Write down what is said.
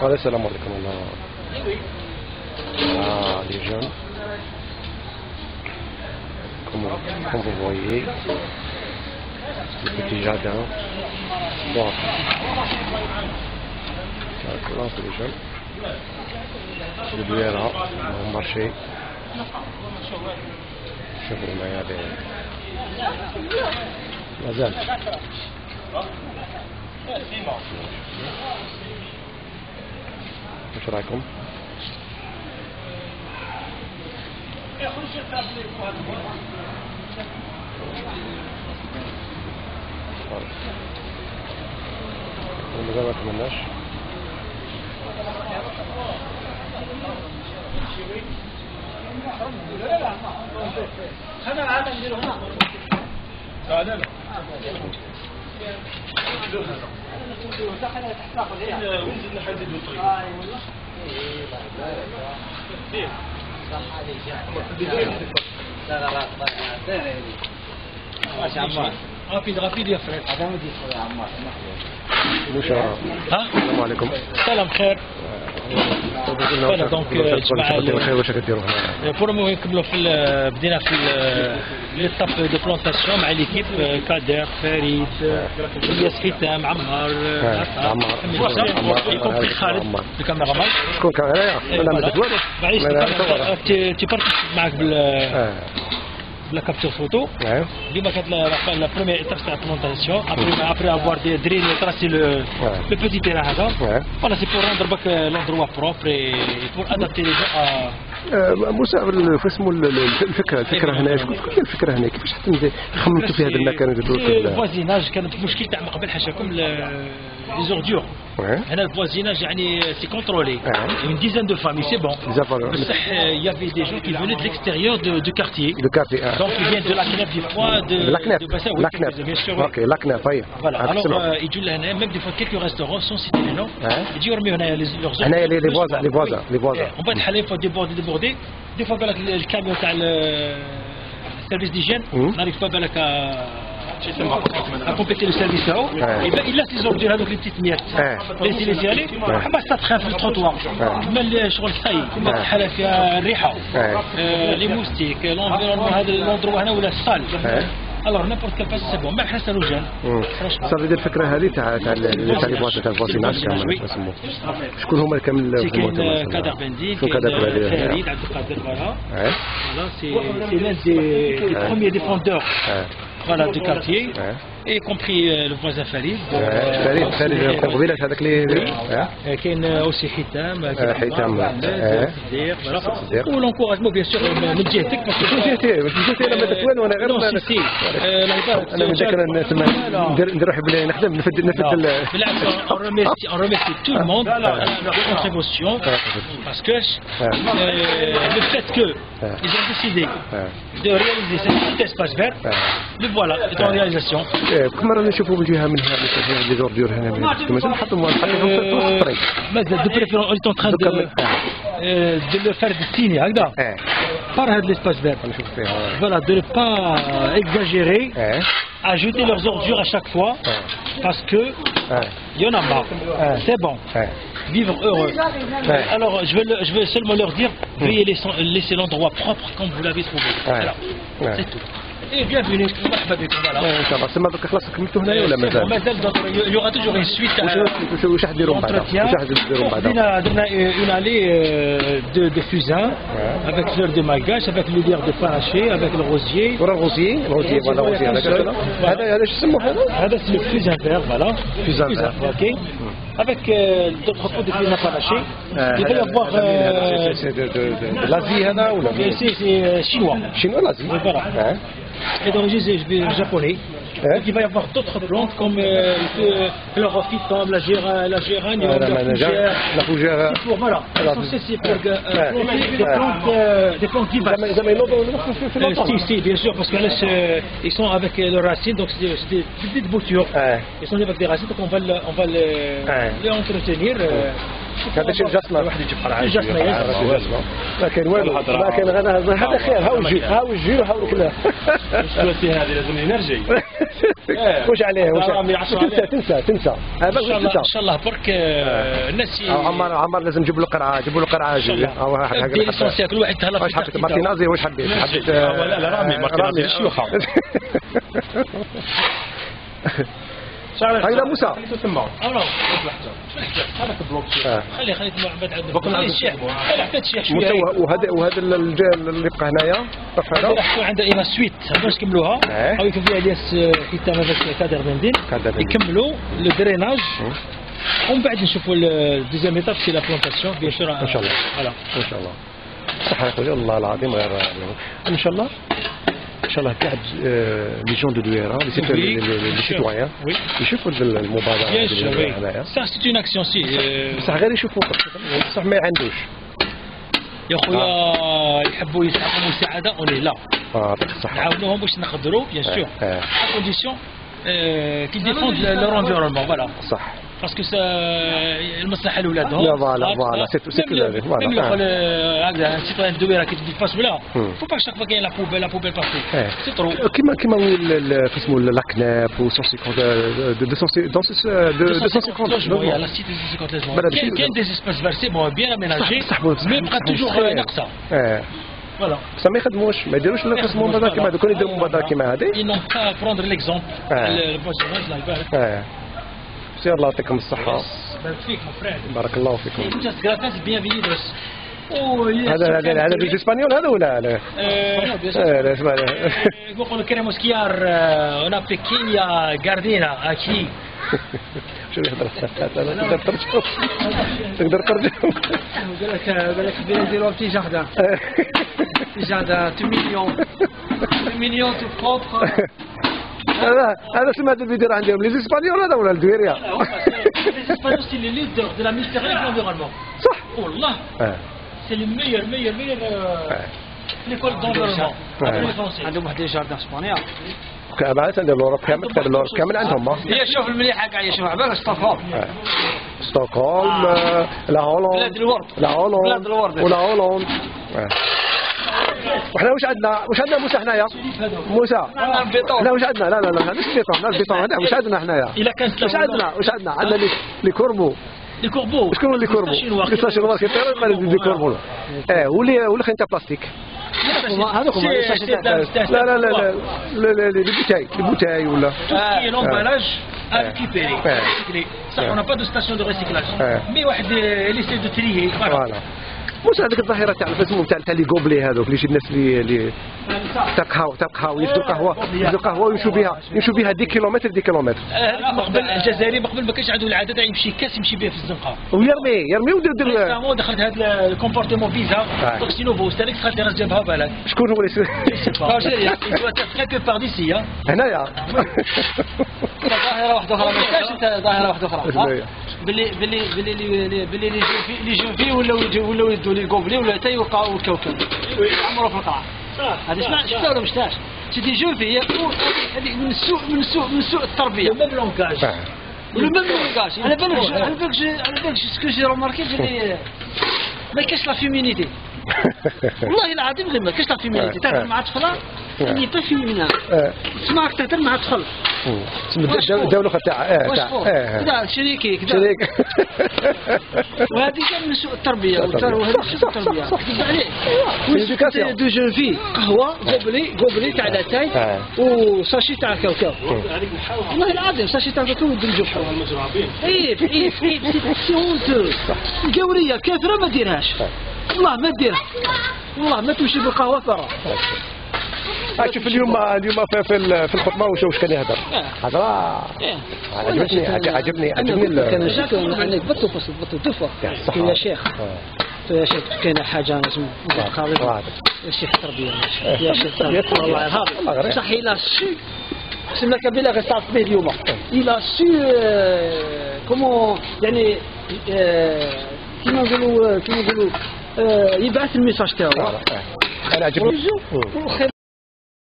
Allez, salam alaikum. Ah, les jeunes. Comme, comme vous voyez, le petit jardin. Bon. Là, c'est les jeunes. Le bleu est là, au marché. شوفوا معايا هذه مازال إيش رايكم؟ مازال ما كملناش خلنا العالم هنا لا لا لا ونزل نحدد الطريق لا لا لا ماشي عمار رابيد رابيد يا فريد هذا ما يجي يا عمار وش ها؟ السلام عليكم. سلام خير. voilà donc جماعة بخير واش كديروا هنا pour نكملوا في بدينا في l'étape de plantation مع l'équipe كادر فريد الياس حسام عمار عمار. خالد. الكاميرا مان شكون كان هنايا أنا ما تدوالو معليش تي بارتيسيب معك بال آه ديما كانت لا لا بروميير ايتاب تاع البلونتاسيون ابري ابري افوار دي درين تراسي لو لو بيتي تيران هذا آه Voilà, c'est pour rendre l'endroit propre et pour adapter les gens à, موسى ال- اسمه ال- ال- الفكرة الفكرة هنا شكون الفكرة هنا كيفاش حتى خممتوا في هذا المكان في في الفوازيناج كانت مشكل تاع من قبل حاشاكم لي زوردور هنا الفوازيناج يعني سي كونترولي آه. une dizaine de familles c'est bon Les affaires- بصح il y avait des gens qui venaient de l'extérieur de- du quartier دو كارتي اه donc ils viennent de la Knef du Foie de لاكناف de Bassin oui, لاكناف bien sûr oui. اوكي لاكناف طيب Voilà, هذاك alors السمع. euh, يجوا لهنا même des fois quelques restaurants sans citer les noms آه. يجوا يرميوا هنايا les- leurs هنايا لي- لي ordures. فوازا- لي فوازا- Oui. لي فوازا. Eh, On va être حاليا faut déborder déborder des fois بالك الكاميون تاع السيرفيس ديجين مم. نعرف pas بالك à compléter le service تاعو آه. et ben il laisse les ordures هذوك les petites miettes آه. laissez les y aller حبس تدخل في التروتوار آه. كما شغل صاي كما الحاله فيها الريحه آه. آه، لي موستيك لونفيرونمون هذا لوندرو هنا ولا الصال آه. الوغ نيمبورت كال باس سي بون ما سالو مم. صافي ديال الفكرة هذه تاع تاع لي فوازا تاع كامل شكون هما كامل سي كاين؟ كادر كادر كاين فريد عبد القادر آه Voilà, c'est c'est l'un des, des Ouais. premiers défendeurs آه voilà, du quartier, آه y compris euh, le voisin Farid. آه فريد فريد قبيله هذاك اللي آه Euh, كاين aussi Hitam, آه، حيتام. آه. صديق voilà. صديق. و l'encouragement bien sûr من من جهتك parce que من جهتي من جهتي أنا ما درت والو أنا غير Non, si, ما- si. Euh, الله يبارك أنا من ذاك أنا تما لا. ندير ندير روحي بلي نخدم نفد نفد Non. ال- بالعكس on remercie, on remercie tout le monde à leur contribution parce que euh, le fait que Ouais. ils ont décidé آه de réaliser cet espace vert, آه le voilà, est en réalisation. إيه، كل مره نشوفوا من جهه من هنا مثلا هنا لي زوردور هنا من هنا. مثلا نحطهم نحطهم في وسط الطريق مازال دو بريفيرون on est en train de, دوكا من- euh, de le faire dessiner هكذا آه par هذا l'espace vert. نشوف فيها Voilà, de ne pas exagérer, آه ajouter leurs ordures à chaque fois, آه parce que آه il y en a marre. Ouais. C'est bon. آه Vivre heureux. Ouais. Alors, je vais, le- je vais seulement leur dire, veuillez laisser, laisser l'endroit propre comme vous l'avez trouvé. Voilà. Ouais. C'est tout. Et bienvenue. مرحبا بكم. Voilà. ان شاء الله سما دوك خلاص كملتوا هنايا ولا C'est bon, مازال؟ مازال d'autres- il y aura toujours une suite. à- واش واش واش حديروا من بعد؟ Entretien. واش حديروا من بعد؟ درنا درنا une allée euh, de, de fusains Ouais. avec fleurs de malgache, avec le lierre de panaché, avec le rosier. ورا الغوزي الغوزي ولا الغوزي هذاك هذا هذا هذا شو يسموه هذا؟ هذا c'est le fusain vert, voilà. Fusain vert. ok. Avec euh, d'autres pots de fusain panaché. Il va y avoir... هذا Euh, سي- سي- دو- دو- دو- لازي هذا ولا c'est c'est, euh, chinois. شنو لازي؟ Oui, voilà. اه Et d'origine c'est japonais. Hein Donc il va y avoir d'autres plantes comme euh, le chlorophytum, la, géra, la géranium, هذا la ما نجا fougère. لا فوجير C'est pour, voilà. Alors, L'essentiel, c'est pour euh, Ouais. planter des Ouais. plantes, euh, des plantes vivaces. زعما زعما ينوضوا ينوضوا في- في Euh, الوطن. si, si, bien sûr, parce qu'ils sont avec euh, leurs racines, donc c'est des, c'est des petites boutures. اه Ils sont avec des racines, donc on va, le, on va le, Ouais. les entretenir. euh, هذا شيء جسمه واحد يجيب قرعه جسمه يس. ما كاين والو ما كاين غير هذا هذا خير هاو الجي هاو الجي وهاو الكلام الثلاثي هذه لازم نرجع إيه. واش عليه؟ عشرة تنسى. تنسى تنسى. إن شاء الله إن شاء الله برك آه، الناس ي- أو عمر عمر لازم نجيب له قرعة جيبوا له قرعة جي ليسونسيال كل واحد تهلا واش حبيت. مارتينازي واش حبيت. حبيت آه، لا، لا، رامي، مارتينازي رامي. لا موسى أو لا، هذاك بلوك آه. خلي خلي بعد عندك. بقى الشيخ موسى وهذا وهذا اللي بقى هنايا. هذا راح تكون عندها إلى سويت. باش نكملوها إيه. أو فيها الياس هذاك كادر بندين. يكملوا لو دريناج مم. ومن بعد نشوفوا ال deuxième étape c'est la plantation bien sûr إن شاء الله. voilà إن شاء الله. صح يا خويا والله العظيم غير إن شاء الله. ان شاء الله كاع les jeunes de دويرا لي Oui. يشوفوا دايرة oui هنايا ça c'est une action c'est بصح غير يشوفوا بصح ما عندوش يا خويا يحبوا يسحقوا مساعده اوني لا الصحه نعاونوهم باش نقدروا bien sûr à condition euh, qu'ils défendent leur environnement voilà. صح que ça المصلحه لاولادهم لا، tout, même voilà. même Ah. le هكذا de qui passe là Hmm. faut pas chaque fois qu'il y a la poubelle la poubelle partout إيه. c'est trop كيما كيما في اسمه لاكناب و 150 de 250 dans ce- de 250 logements, il y a logements. la cité 250 logements. Voilà, Quel- des- quel des espaces versés bon, bien aménagés, صح صح mais بقى. آه Voilà. بصح ما يخدموش ما يديروش نفس المبادره كيما هذا كون يديروا مبادره كيما هذه Ils n'ont qu'à prendre l'exemple. Ah. Le- le là, سير الله يعطيكم الصحة. بارك فيك mon frère. بارك الله فيكم. Oh, هذا هذا هذا بالاسبانيول هذا ولا لا؟ Euh, آه لا اسمع يقولوا كريم سكيار أنا بيكينيا جاردينا أكي. شو يهضر تقدر ترجم تقدر ترجم قال لك قال لك بين نديرو بتي جاردان petit jardin tout mignon mignon tout propre هذا سمعت الفيديو عندهم les Espagnols هذا ولا الدويريا c'est les leaders de la ministère de l'environnement. صح Oh آه euh, آه l'école d'environnement. Ouais. Après les Français. عندهم واحد jardin اسبانيا بعد عندهم l'Europe كامل l'Europe كامل عندهم هي شوف المليحه كاع هي شوف عبالك ستوكهولم آه. ستوكهولم آه، la Hollande بلاد الورد. la Hollande بلاد الورد. و la Hollande آه. وحنا واش عندنا واش عندنا موسى حنايا موسى. حنا واش عندنا لا لا لا مش البيطون لا البيطون هذا واش عندنا حنايا إلا كانت واش عندنا واش عندنا عندنا les les corbeaux. شكون les corbeaux les sachets noirs كيطيروا يبقى les corbeaux آه ولي ولا خين تاع بلاستيك هذوك هما les sachets تاع لا لا لا لا لا لا les bouteilles les bouteilles ولا Tout ce qui est l'emballage à Ouais. récupérer. Ouais. recycler. Ça, on n'a pas de station de recyclage. Ouais. Mais واحد euh, il essaie de trier. Voilà. واش هذيك الظاهرة تاع الفاسمو تاع تاع لي كوبلي هذوك اللي الناس اللي اللي تاع قهوه تاع قهوة يشدوا قهوه يشدوا قهوة ويمشوا بها يمشوا بها دي كيلومتر دي كيلومتر آه، مقبل الجزائري مقبل ما كانش عنده العادة تاع يمشي كاس يمشي به في الزنقة. ويرمي يرمي ودير دخلت هذا الكومبورتمون فيزا Ouais. توكسي نوفو ستاليك دخلت راس جابها بالك. شكون هو اللي part d'ici. Hein. هنايا ظاهرة واحدة أخرى ما كاينش انت ظاهرة واحدة أخرى شنو؟ باللي باللي باللي لي- باللي لي لي جون في ولاو يجوا- ولاو يدوا لي الكوبلي ولا حتى يوقعوا الكوكب يعمروا في القاع هذه سمعت شفتها ولا ما شفتهاش سيدي جون في يقول هذه من سوء من سوء من سوء التربية langage. آه. ولا même langage على بالك على بالك على بالك سكو جي روماركي ما كاينش لا فيمينيتي والله العظيم غير ما كاينش لا فيمينيتي تهضر مع طفلة اللي با فيمينا آه. تسمعك تهضر مع طفل. الدولة آه واش تاع آه كذا شريكي كذا. شريك. وهذه كان من سوء وهذا صح، سوء صح، التربيه صح، صح. كذب عليه L'éducation. دو جون في؟ قهوة غوبلي غوبلي تاع لاتاي آه. وساشي تاع كاوكاو والله العظيم ساشي تاع كاوكاو ودرجو اي اي اي سي هونتو القوريه كثره ما ديرهاش. والله ما ديرها والله ما تمشي بالقهوه آه، شوف اليوم اليوم في في في الخطبة وش وش كان يهضر آه. هضره عجبتني عجبني عجبني كان شاك انك بطل فصل بطل تفا صح. يا شيخ. آه. يا شيخ كاين حاجة لازم قاضي. يا شيخ التربيه يا شيخ التربيه الله غير. صح إلى سو سمنا كبيرة غير تعرف به اليوم. إلى سو كومون يعني آه، كيما نقولوا كيما نقولوا آه، يبعث الميساج تاعو. آه. أنا عجبني.